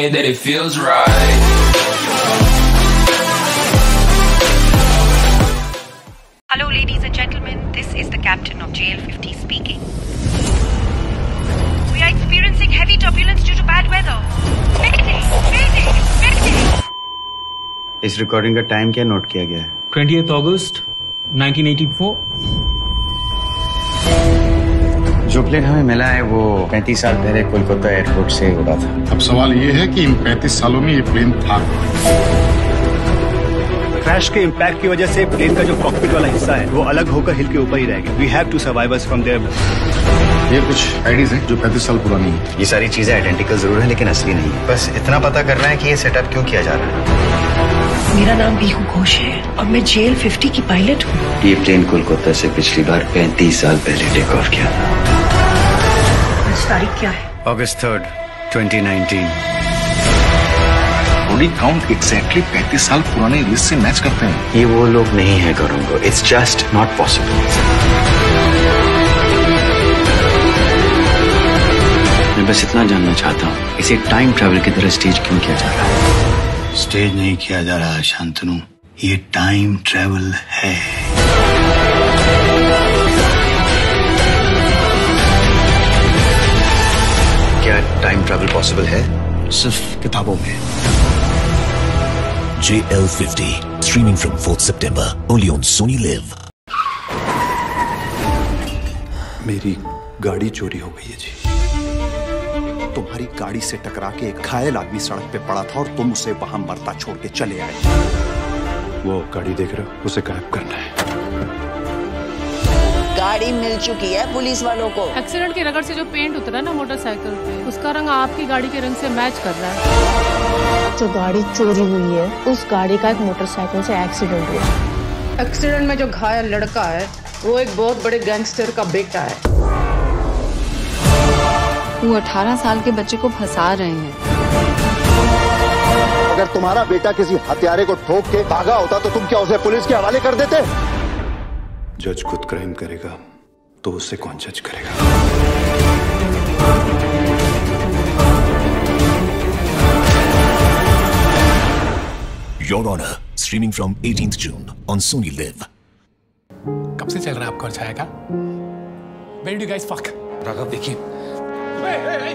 way that it feels right. Hello, ladies and gentlemen. This is the captain of JL50 speaking. We are experiencing heavy turbulence due to bad weather. Mayday! Mayday! Mayday! इस recording का time क्या note किया गया है 20th August 1984 जो plane हमें मिला है वो 35 साल पहले कोलकाता एयरपोर्ट से उड़ा था। अब सवाल ये है कि इन 35 सालों में ये प्लेन था क्रैश के इम्पैक्ट की वजह से प्लेन का जो कॉकपिट वाला हिस्सा है वो अलग होकर हिल के ऊपर ही रहेगा we have to survive from there ये कुछ आईडीज हैं जो 35 साल पुरानी है। ये सारी चीज़ें आइडेंटिकल ज़रूर है लेकिन असली नहीं है। बस इतना पता करना है कि ये सेटअप क्यों किया जा रहा है। मेरा नाम बीहू घोष है और मैं जेल 50 की पायलट हूँ। ये प्लेन कोलकाता से पिछली बार 35 साल पहले टेक ऑफ़ किया था। तारीख क्या है? August third 2019 body count exactly 35 साल पुराने लिस्ट से मैच करते हैं। ये वो लोग नहीं है Gaurav it's just not possible मैं बस इतना जानना चाहता हूँ इसे टाइम ट्रैवल की तरह स्टेज क्यों किया जा रहा है? स्टेज नहीं किया जा रहा शांतनु। ये टाइम ट्रैवल है। पॉसिबल है? सिर्फ़ किताबों में। JL50, streaming from 4th September, only on Sony Live. मेरी गाड़ी चोरी हो गई है जी। तुम्हारी गाड़ी से टकरा के एक घायल आदमी सड़क पे पड़ा था और तुम उसे वहाँ मरता छोड़ के चले आए। वो गाड़ी देख रहे हो उसे गायब करना है। गाड़ी मिल चुकी है पुलिस वालों को। एक्सीडेंट की रगड़ से जो पेंट उतरा ना मोटरसाइकिल पे उसका रंग आपकी गाड़ी के रंग से मैच कर रहा है। जो गाड़ी चोरी हुई है उस गाड़ी का एक मोटरसाइकिल से एक्सीडेंट हुआ। एक्सीडेंट में जो घायल लड़का है वो एक बहुत बड़े गैंगस्टर का बेटा है। वो 18 साल के बच्चे को फंसा रहे हैं। अगर तुम्हारा बेटा किसी हत्यारे को ठोक के भागा होता तो तुम क्या उसे पुलिस के हवाले कर देते? जज खुद क्राइम करेगा तो उसे कौन जज करेगा Your Honor, streaming from 18th June on Sony Live. कब से चल रहा है आपका और छाया का When do you guys fuck? Raghav देखिए Hey hey hey!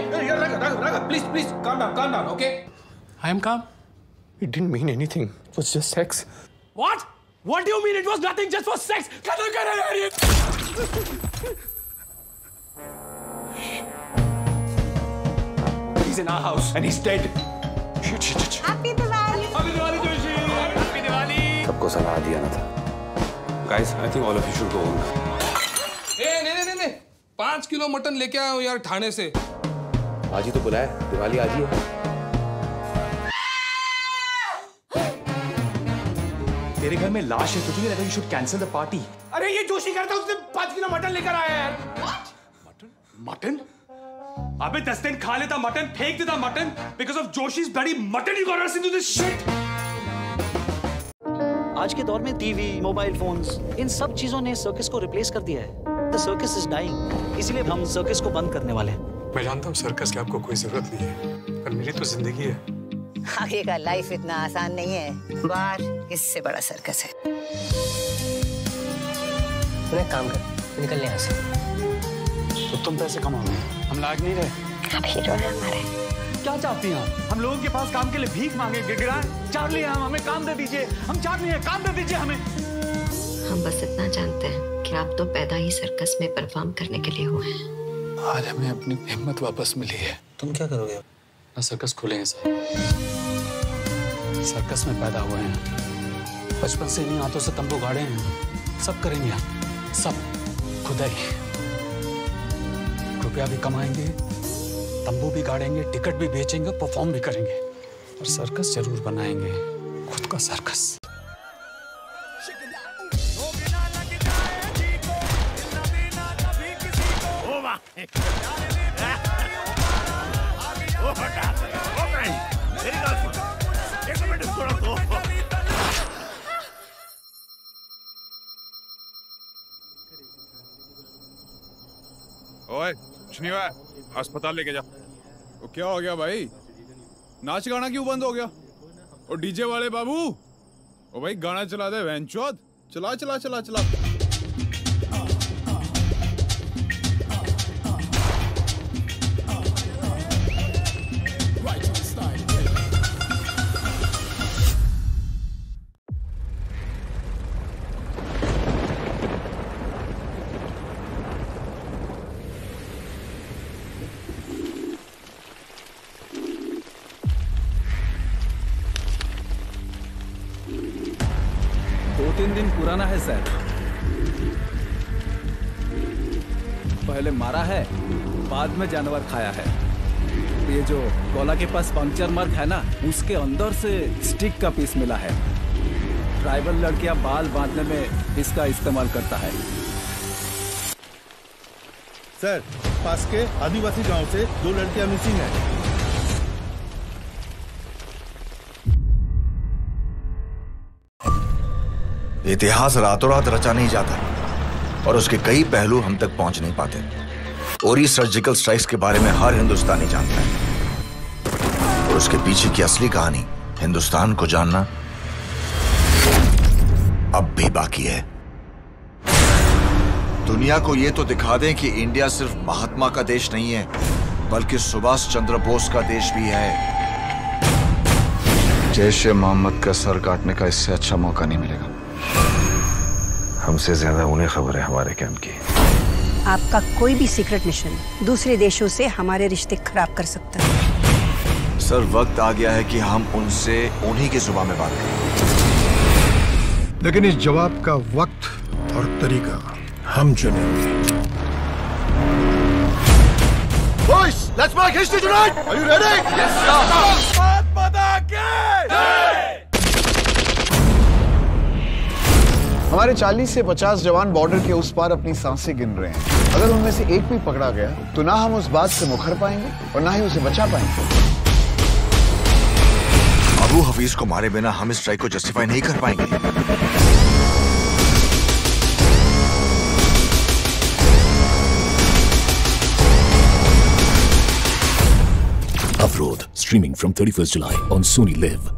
Please, please, calm down, calm down, okay? I am calm. It didn't mean anything. It was just sex. What? What do you mean it was nothing just for sex? खत्म कर रहे हैं ये. He's in our house and he's dead. Shit, shit, shit. Happy Diwali! Happy Diwali, Joshi. Happy Diwali. सबको सलाह दिया ना था Guys, I think all of you should go home. ए नहीं नहीं नहीं नहीं पाँच किलो मटन लेके आया हूँ यार थाने से आज ही तो बुलाया दिवाली आज ही है तेरे घर में लाश है तुझे नहीं लगा you should cancel the party अरे ये जोशी करता उसने पाँच किलो मटन लेकर आया यार मटन? मटन? अबे दस दिन खा लेता मटन फेंक देता mutton because of Joshi's bloody mutton you got us into this shit आज के दौर में टीवी मोबाइल फोन्स इन सब चीज़ों ने सर्कस को रिप्लेस कर दिया है। द सर्कस इज़ डाइंग इसलिए हम सर्कस को बंद करने वाले हैं। मैं जानता हूँ सर्कस की आपको कोई ज़रूरत नहीं है पर मेरी तो ज़िंदगी है। आगे का लाइफ इतना आसान नहीं है। बाहर इससे बड़ा सर्कस है। तू एक काम कर निकल यहाँ से। तो तुम पैसे कमाओगे? हम लायक नहीं रहे। अब हीरो है हमारे। क्या चाहती हैं आप? हम लोगों के पास काम के लिए भीख मांगे गिड़गिड़ाए चार लिए हम हमें काम दे दीजिए। हम चार लिए काम दे दीजिए हमें। हम बस इतना जानते हैं कि आप तो पैदा ही सर्कस में परफॉर्म करने के लिए हुए हैं। आज हमें अपनी हिम्मत वापस मिली है। तुम क्या करोगे? ना सर्कस खोलेंगे सर। सर्कस में पैदा हुए हैं। बचपन से इन्हीं हाथों से तंबू गाड़े हैं। सब करेंगे हम। सब। खुदाई रुपया भी कमाएँगे, तंबू भी गाड़ेंगे, टिकट भी बेचेंगे परफॉर्म भी करेंगे। और सर्कस ज़रूर बनाएँगे। खुद का सर्कस ओए कुछ नहीं हुआ अस्पताल लेके जा। तो क्या हो गया भाई? नाच गाना क्यों बंद हो गया? और डीजे वाले बाबू? ओ भाई, गाना चला दे, वैन चला चला चला चला। तीन दिन पुराना है, सर। पहले मारा है, बाद में जानवर खाया है। ये जो गोला के पास पंक्चर मार्क है ना, उसके अंदर से स्टिक का पीस मिला है। ट्राइबल लड़कियाँ बाल बांधने में इसका इस्तेमाल करता है। सर, पास के आदिवासी गाँव से दो लड़कियाँ मिसिंग है। इतिहास रातों रात रचा नहीं जाता और उसके कई पहलू हम तक पहुँच नहीं पाते। ओरी सर्जिकल स्ट्राइक्स के बारे में हर हिंदुस्तानी जानता है। और उसके पीछे की असली कहानी हिंदुस्तान को जानना अब भी बाकी है। दुनिया को यह तो दिखा दें कि इंडिया सिर्फ़ महात्मा का देश नहीं है, बल्कि सुभाष चंद्र बोस का देश भी है। जैश मोहम्मद का सर काटने का इससे अच्छा मौका नहीं मिलेगा। हमसे ज़्यादा उन्हें खबर है हमारे कैंप की आपका कोई भी सीक्रेट मिशन दूसरे देशों से हमारे रिश्ते खराब कर सकता है सर वक्त आ गया है कि हम उनसे उन्हीं की जुबा में बात करें लेकिन इस जवाब का वक्त और तरीका हम चुनेंगे Boys, let's make history tonight! Are you ready? Yes, sir! हमारे 40 से 50 जवान बॉर्डर के उस पार अपनी साँसें गिन रहे हैं। अगर उनमें से एक भी पकड़ा गया तो ना हम उस बात से मुखर पाएँगे और ना ही उसे बचा पाएँगे। अबू हफीज को मारे बिना हम इस स्ट्राइक को जस्टिफाई नहीं कर पाएँगे। Avrodh, streaming from 31st July on Sony Live.